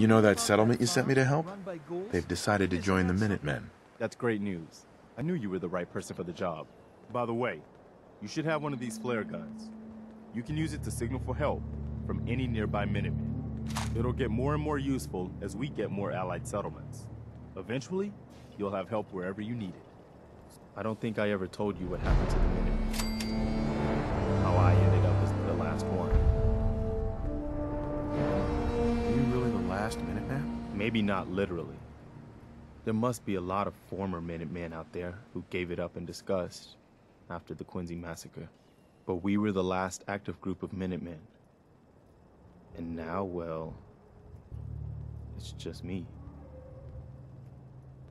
You know that settlement you sent me to help? They've decided to join the Minutemen. That's great news. I knew you were the right person for the job. By the way, you should have one of these flare guns. You can use it to signal for help from any nearby Minutemen. It'll get more and more useful as we get more allied settlements. Eventually, you'll have help wherever you need it. I don't think I ever told you what happened to the Maybe not literally. There must be a lot of former Minutemen out there who gave it up in disgust after the Quincy massacre. But we were the last active group of Minutemen. And now, well, it's just me.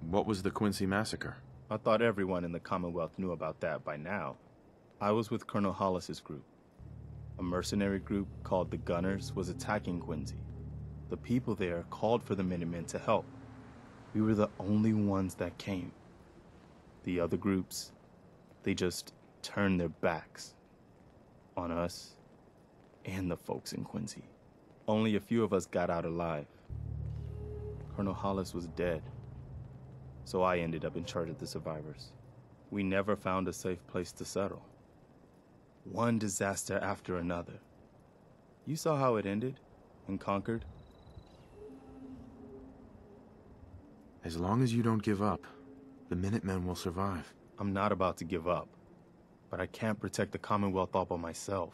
What was the Quincy massacre? I thought everyone in the Commonwealth knew about that by now. I was with Colonel Hollis's group. A mercenary group called the Gunners was attacking Quincy. The people there called for the Minutemen to help. We were the only ones that came. The other groups, they just turned their backs on us and the folks in Quincy. Only a few of us got out alive. Colonel Hollis was dead, so I ended up in charge of the survivors. We never found a safe place to settle. One disaster after another. You saw how it ended in Concord? As long as you don't give up, the Minutemen will survive. I'm not about to give up, but I can't protect the Commonwealth all by myself.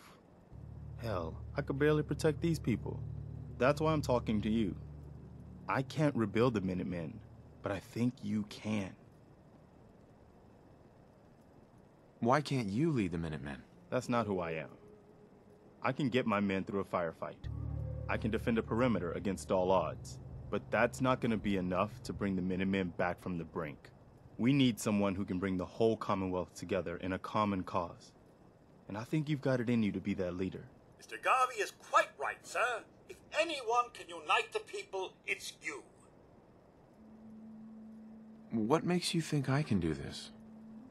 Hell, I could barely protect these people. That's why I'm talking to you. I can't rebuild the Minutemen, but I think you can. Why can't you lead the Minutemen? That's not who I am. I can get my men through a firefight. I can defend a perimeter against all odds. But that's not going to be enough to bring the Minutemen back from the brink. We need someone who can bring the whole Commonwealth together in a common cause. And I think you've got it in you to be that leader. Mr. Garvey is quite right, sir. If anyone can unite the people, it's you. What makes you think I can do this?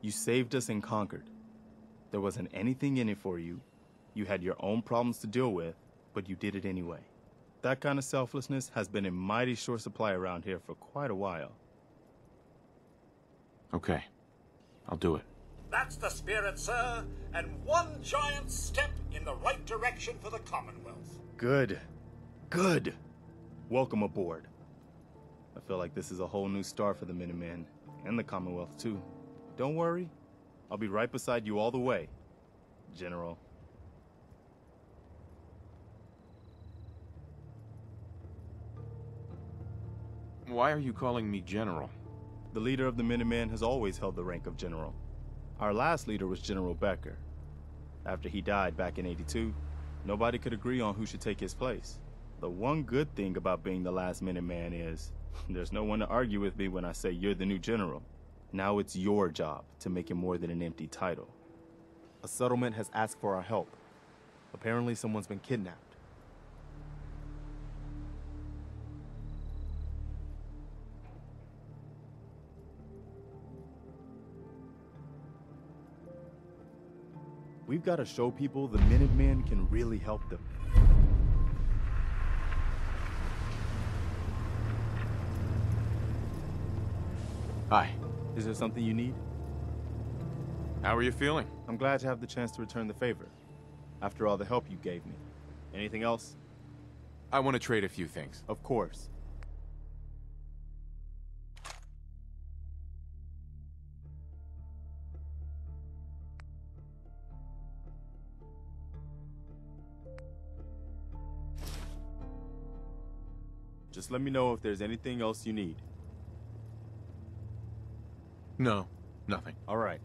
You saved us in Concord. There wasn't anything in it for you. You had your own problems to deal with, but you did it anyway. That kind of selflessness has been in mighty short supply around here for quite a while. Okay. I'll do it. That's the spirit, sir, and one giant step in the right direction for the Commonwealth. Good. Good. Welcome aboard. I feel like this is a whole new start for the Minutemen, and the Commonwealth too. Don't worry, I'll be right beside you all the way, General. Why are you calling me General? The leader of the Minutemen has always held the rank of General. Our last leader was General Becker. After he died back in 82, nobody could agree on who should take his place. The one good thing about being the last Minuteman is, there's no one to argue with me when I say you're the new General. Now it's your job to make it more than an empty title. A settlement has asked for our help. Apparently someone's been kidnapped. We've got to show people the Minutemen can really help them. Hi. Is there something you need? How are you feeling? I'm glad to have the chance to return the favor. After all the help you gave me. Anything else? I want to trade a few things. Of course. Just let me know if there's anything else you need. No, nothing. All right.